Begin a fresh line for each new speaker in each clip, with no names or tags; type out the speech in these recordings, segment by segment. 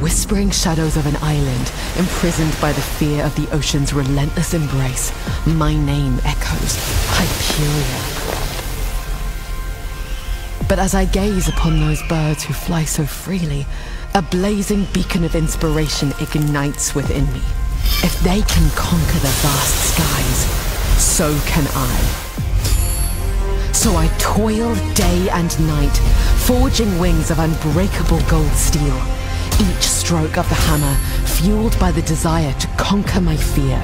whispering shadows of an island, imprisoned by the fear of the ocean's relentless embrace, my name echoes Hyperia. But as I gaze upon those birds who fly so freely, a blazing beacon of inspiration ignites within me. If they can conquer the vast skies, so can I. So I toil day and night, forging wings of unbreakable gold steel, each stroke of the hammer fueled by the desire to conquer my fear.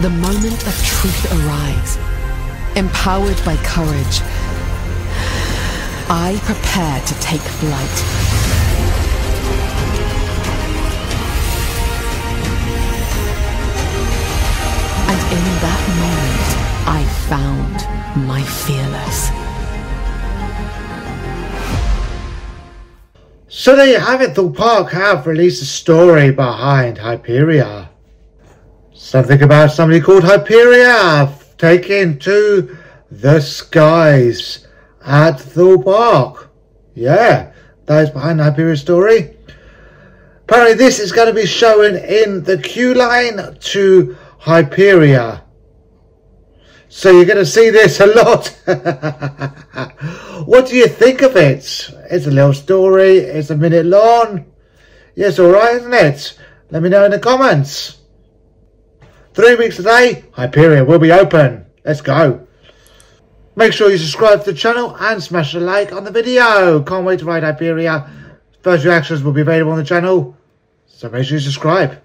The moment of truth arrives, Empowered by courage, I prepare to take flight. And in that moment, I found my fearless.
So there you have it, Thorpe Park have released a story behind Hyperia. Something about somebody called Hyperia taken to the skies at Thorpe Park. Yeah, that is behind the Hyperia story. Apparently this is going to be shown in the queue line to Hyperia. So you're going to see this a lot. what do you think of it? It's a little story. It's a minute long. Yes, all right, isn't it? Let me know in the comments. Three weeks today, Hyperia will be open. Let's go. Make sure you subscribe to the channel and smash the like on the video. Can't wait to ride Hyperia. First reactions will be available on the channel. So make sure you subscribe.